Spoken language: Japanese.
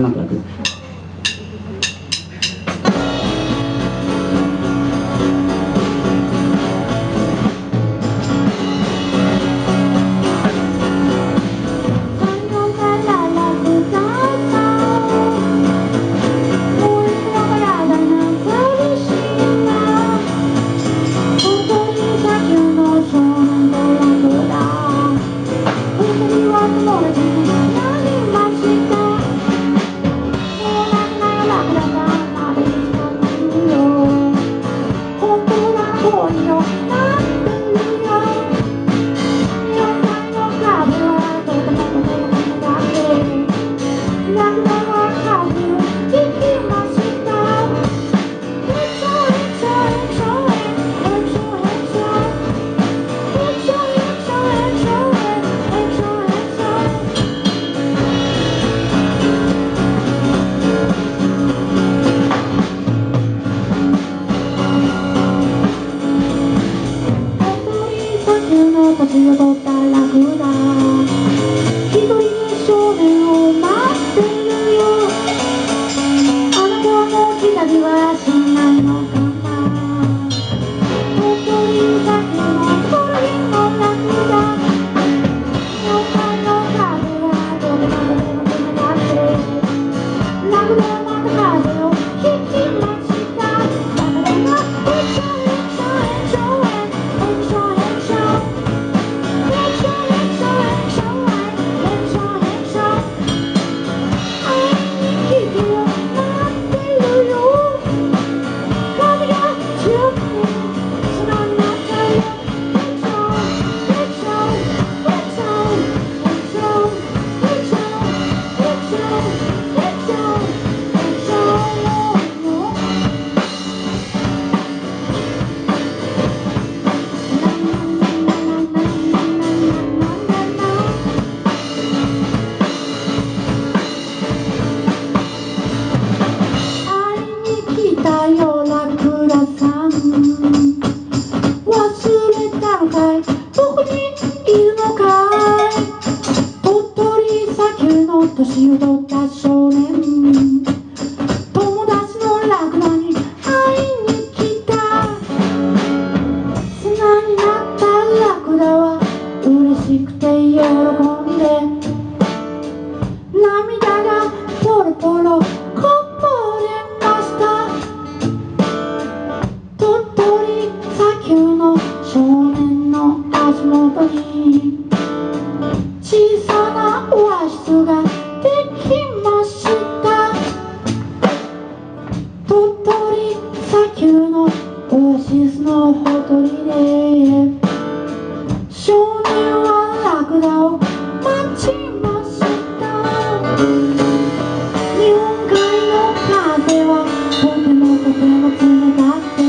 なんのなく年を取ったら楽だ一人で少年を待ってるよ。あの子はもう来た気はしないのかな。鳥取砂丘のこの辺の楽だ妖怪の風はどこまでも冷たくて楽でまた風を丘の年を取った少年友達のラクダに会いに来た。砂になったラクダは嬉しくて喜んで涙がポロポロこぼれました鳥取砂丘の少年の足元に球のオアシスのほとりで少年はラクダを待ちました。日本海の風はとてもとても冷たくて